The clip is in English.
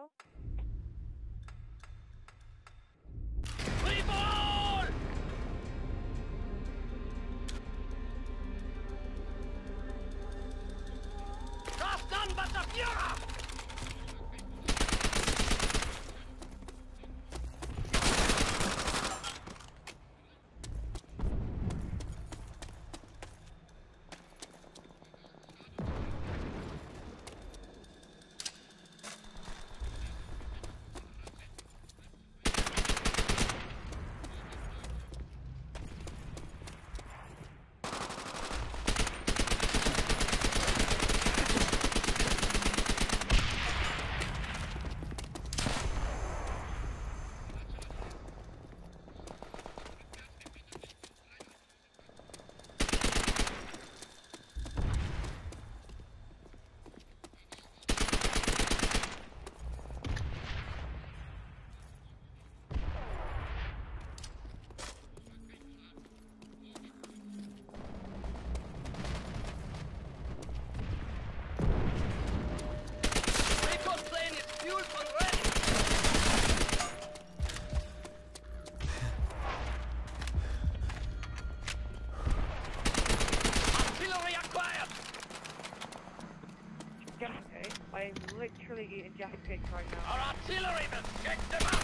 Free plane is fueled and ready! Artillery acquired! Jessica, I'm literally eating cakes right now. Our artillerymen, check them out!